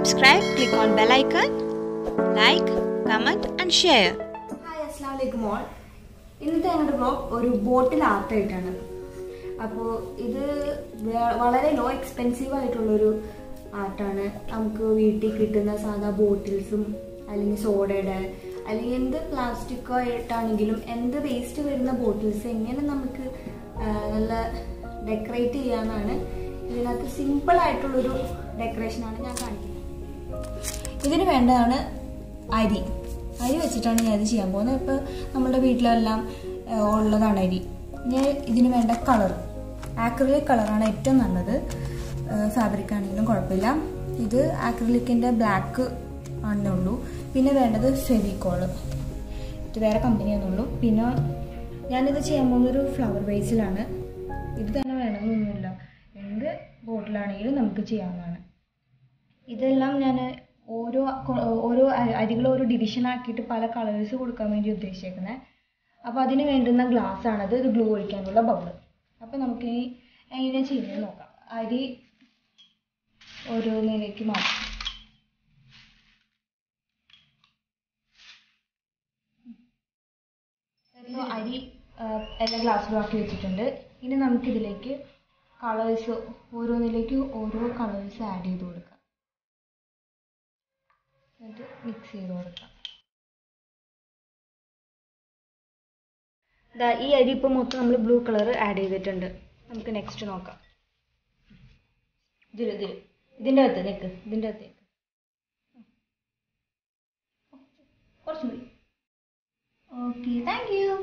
subscribe, click on bell icon, like, comment and share. Hi അസ്സാം വലൈക്കും all ഇന്നത്തെ ഞങ്ങളുടെ ബ്ലോഗ് ഒരു ബോട്ടിൽ ആർട്ടായിട്ടാണ്. അപ്പോൾ ഇത് വളരെ ലോ എക്സ്പെൻസീവ് ആയിട്ടുള്ളൊരു ആർട്ടാണ്. നമുക്ക് വീട്ടിൽ കിട്ടുന്ന സാധാ ബോട്ടിൽസും അല്ലെങ്കിൽ സോഡയുടെ അല്ലെങ്കിൽ എന്ത് പ്ലാസ്റ്റിക്കോ ആയിട്ടാണെങ്കിലും എന്ത് വേസ്റ്റ് വരുന്ന ബോട്ടിൽസ് എങ്ങനെ നമുക്ക് നല്ല ഡെക്കറേറ്റ് ചെയ്യാമെന്നാണ് ഇതിനകത്ത് സിമ്പിൾ ആയിട്ടുള്ളൊരു ഡെക്കറേഷനാണ് ഞാൻ ഇതിന് വേണ്ടതാണ് അരി. അരി വെച്ചിട്ടാണ് ഞാൻ ഇത് ചെയ്യാൻ പോകുന്നത്. ഇപ്പോൾ നമ്മുടെ വീട്ടിലെല്ലാം ഉള്ളതാണ് അരി. ഞാൻ ഇതിന് വേണ്ട കളർ ആക്രിലിക് കളറാണ് ഏറ്റവും നല്ലത്. ഫാബ്രിക് ആണെങ്കിലും കുഴപ്പമില്ല. ഇത് ആക്രിലിക്കിന്റെ ബ്ലാക്ക് ആണെന്നേ ഉള്ളൂ. പിന്നെ വേണ്ടത് ഫെവിക്കോൾ ഇത് വേറെ കമ്പനിയാണെന്നുള്ളൂ പിന്നെ ഞാനിത് ചെയ്യാൻ പോകുന്നൊരു ഫ്ലവർ ബേസിലാണ് ഇത് തന്നെ വേണമെന്നൊന്നുമില്ല. എന്ത് ബോട്ടിലാണെങ്കിലും നമുക്ക് ചെയ്യാവുന്നതാണ്. ഇതെല്ലാം ഞാൻ ഓരോ ഓരോ അരികൾ ഓരോ ഡിവിഷൻ ആക്കിയിട്ട് പല കളേഴ്സ് കൊടുക്കാൻ വേണ്ടി ഉദ്ദേശിച്ചേക്കുന്നത് അപ്പോൾ അതിന് വേണ്ടുന്ന ഗ്ലാസ് ആണത് ഇത് ഗ്ലൂ ഒഴിക്കാനുള്ള ബൗൾ അപ്പോൾ നമുക്ക് ഇനി എങ്ങനെ ചെയ്യുന്നത് നോക്കാം. അരി ഓരോന്നിലേക്ക് മാറ്റാം അരി എല്ലാ എല്ലാം ഗ്ലാസ്സിലും ആക്കി വെച്ചിട്ടുണ്ട്. ഇനി നമുക്കിതിലേക്ക് കളേഴ്സ് ഓരോന്നിലേക്ക് ഓരോ കളേഴ്സ് ആഡ് ചെയ്ത് കൊടുക്കാം. മിക്സ് ചെയ്ത് കൊടുക്കാം ദാ ഈ അരി ഇപ്പോൾ മൊത്തം നമ്മൾ ബ്ലൂ കളർ ആഡ് ചെയ്തിട്ടുണ്ട്. നമുക്ക് നെക്സ്റ്റ് നോക്കാം. ഇതിൽ ഇതിൽ ഇതിന്റെ അകത്ത് നിൽക്ക് ഇതിന്റെ അകത്ത് നിൽക്ക് കുറച്ച് മതി. ഓക്കെ താങ്ക് യു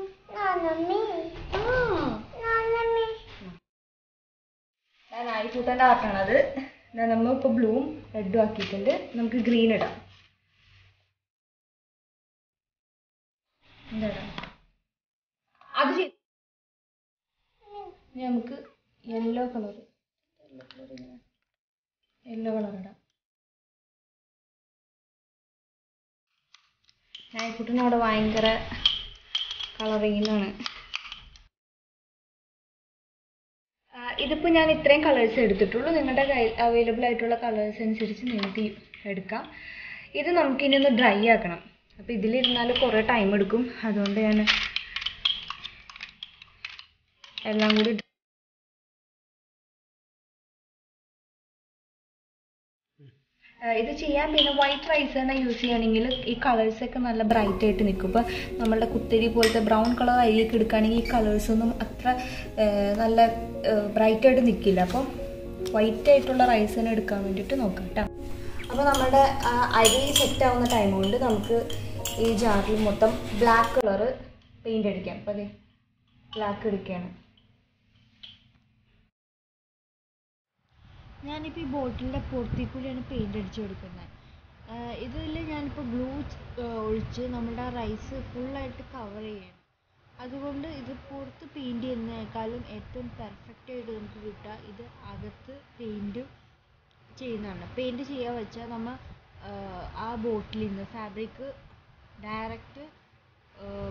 നായിക്കൂട്ടന്റെ ആർട്ടാണത് നമ്മൾ ഇപ്പോൾ ബ്ലൂവും റെഡും ആക്കിയിട്ടുണ്ട്. നമുക്ക് ഗ്രീൻ ഇടാം. അത് ഇനി നമുക്ക് യെല്ലോ കളർ യെല്ലോ കളർ ഇടാം. നായ്ക്കുട്ടിനോട് ഭയങ്കര കളറിങ്ങാണ് ഇതിപ്പോൾ ഞാൻ ഇത്രയും കളേഴ്സ് എടുത്തിട്ടുള്ളൂ. നിങ്ങളുടെ കയ്യിൽ അവൈലബിൾ ആയിട്ടുള്ള കളേഴ്സ് അനുസരിച്ച് നിങ്ങൾക്ക് എടുക്കാം. ഇത് നമുക്കിനി ഒന്ന് ഡ്രൈ ആക്കണം. അപ്പോൾ ഇതിലിരുന്നാൽ കുറേ ടൈം എടുക്കും. അതുകൊണ്ട് ഞാൻ എല്ലാം കൂടി ഇത് ചെയ്യാൻ പിന്നെ വൈറ്റ് റൈസ് തന്നെ യൂസ് ചെയ്യുകയാണെങ്കിൽ ഈ കളേഴ്സ് ഒക്കെ നല്ല ബ്രൈറ്റ് ആയിട്ട് നിൽക്കും. ഇപ്പോൾ നമ്മളുടെ കുത്തരി പോലത്തെ ബ്രൗൺ കളർ അരിയൊക്കെ എടുക്കുകയാണെങ്കിൽ ഈ കളേഴ്സ് ഒന്നും അത്ര നല്ല ബ്രൈറ്റ് ആയിട്ട് നിൽക്കില്ല. അപ്പോൾ വൈറ്റ് ആയിട്ടുള്ള റൈസ് തന്നെ എടുക്കാൻ വേണ്ടിയിട്ട് നോക്കാം കേട്ടോ അപ്പോൾ നമ്മുടെ അരി സെറ്റ് ആവുന്ന ടൈം കൊണ്ട് നമുക്ക് ഈ ജാറിൽ മൊത്തം ബ്ലാക്ക് കളർ പെയിന്റ് അടിക്കാം. അപ്പം അതെ ബ്ലാക്ക് എടുക്കുകയാണ്. ഞാനിപ്പോൾ ഈ ബോട്ടിലിന്റെ പുറത്തിൽ കൂടിയാണ് പെയിന്റ് അടിച്ചു കൊടുക്കുന്നത്. ഇതിൽ ഞാനിപ്പോൾ ഗ്ലൂ ഒഴിച്ച് നമ്മുടെ റൈസ് ഫുള്ളായിട്ട് കവർ ചെയ്യണം. അതുകൊണ്ട് ഇത് പുറത്ത് പെയിന്റ് ചെയ്യുന്നതിനേക്കാളും ഏറ്റവും പെർഫെക്റ്റ് ആയിട്ട് നമുക്ക് കിട്ടുക. ഇത് അകത്ത് പെയിന്റ് ചെയ്യുന്നതാണ്. പെയിന്റ് ചെയ്യാൻ വെച്ചാൽ നമ്മൾ ആ ബോട്ടിലിൽ നിന്ന് ഫാബ്രിക് ഡയറക്റ്റ്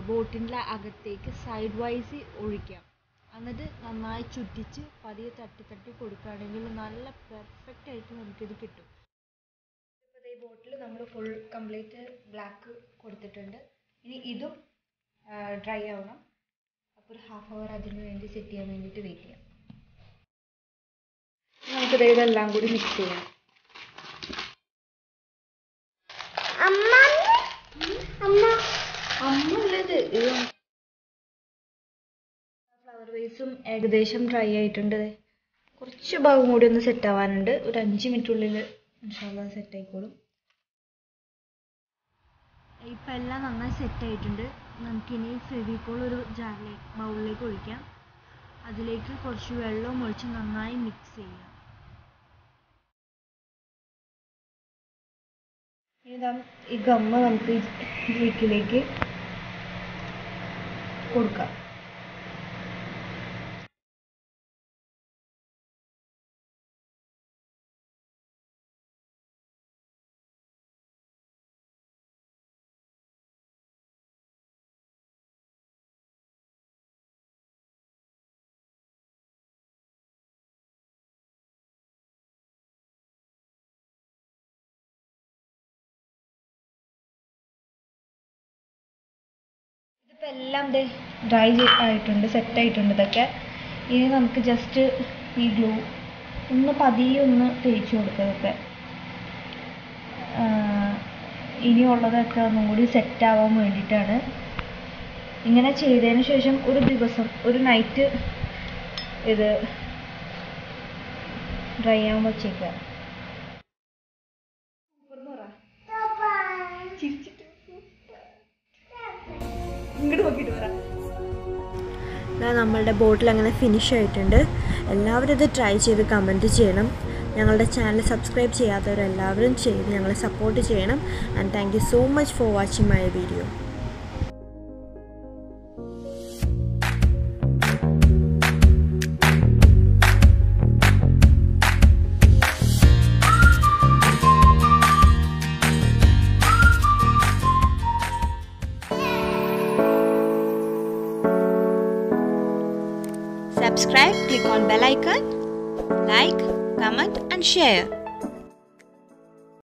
ബോട്ടിന്റെ അകത്തേക്ക് സൈഡ് വൈസ് ഒഴിക്കാം. എന്നിട്ട് നന്നായി ചുറ്റിച്ച് പതിയെ തട്ടി തട്ടി കൊടുക്കുകയാണെങ്കിൽ നല്ല പെർഫെക്റ്റ് ആയിട്ട് നമുക്കിത് കിട്ടും. ഇപ്പോൾ ഈ ബോട്ടിൽ നമ്മൾ ഫുൾ കംപ്ലീറ്റ് ബ്ലാക്ക് കൊടുത്തിട്ടുണ്ട്. ഇനി ഇതും ഡ്രൈ ആവണം. അപ്പോൾ ഒരു ഹാഫ് അവർ അതിന് വേണ്ടി സെറ്റ് ചെയ്യാൻ വേണ്ടിയിട്ട് വെയിറ്റ് ചെയ്യാം. നമുക്കിത് ഇതെല്ലാം കൂടി മിക്സ് ചെയ്യാം. അമ്മല്ലത് ഉള്ളത് ഫ്ലവർ വേസും ഏകദേശം ഡ്രൈ ആയിട്ടുണ്ട്. കുറച്ച് ഭാഗം കൂടി ഒന്ന് സെറ്റ് ആവാനുണ്ട്. ഒരു അഞ്ച് മിനിറ്റുള്ളിൽ ഇൻഷാല്ല സെറ്റ് ആയിക്കോളും. ഇപ്പം എല്ലാം നന്നായി സെറ്റ് ആയിട്ടുണ്ട്. നമുക്കിനി ഫെവിക്കോൾ ഒരു ജാറിലേക്ക് ബൗളിലേക്ക് ഒഴിക്കാം. അതിലേക്ക് കുറച്ച് വെള്ളവും ഒഴിച്ച് നന്നായി മിക്സ് ചെയ്യാം. ഈ ഗമ്മ നമുക്ക് ഈ ജിക്കിലേക്ക് കൊടുക്കാം. എല്ലാം ദേ ഡ്രൈ ആയിട്ടുണ്ട് സെറ്റ് ആയിട്ടുണ്ട് ഇതൊക്കെ. ഇനി നമുക്ക് ജസ്റ്റ് ഈ ഗ്ലൂ ഒന്ന് പതിയെ ഒന്ന് തേച്ച് കൊടുക്കുക ഇനിയുള്ളതൊക്കെ ഒന്നും കൂടി സെറ്റ് ആവാൻ വേണ്ടിയിട്ടാണ്. ഇങ്ങനെ ചെയ്തതിന് ശേഷം ഒരു ദിവസം ഒരു നൈറ്റ് ഇത് ഡ്രൈ ആവാൻ വച്ചേക്കുക ഇങ്ങോട്ട് നമ്മളുടെ ബോട്ടിൽ അങ്ങനെ ഫിനിഷ് ആയിട്ടുണ്ട്. എല്ലാവരും ഇത് ട്രൈ ചെയ്ത് കമന്റ് ചെയ്യണം. ഞങ്ങളുടെ ചാനൽ സബ്സ്ക്രൈബ് ചെയ്യാത്തവരെല്ലാവരും ചെയ്ത് ഞങ്ങളെ സപ്പോർട്ട് ചെയ്യണം. And thank so much for watching my video Subscribe, click on bell icon, like, comment and share.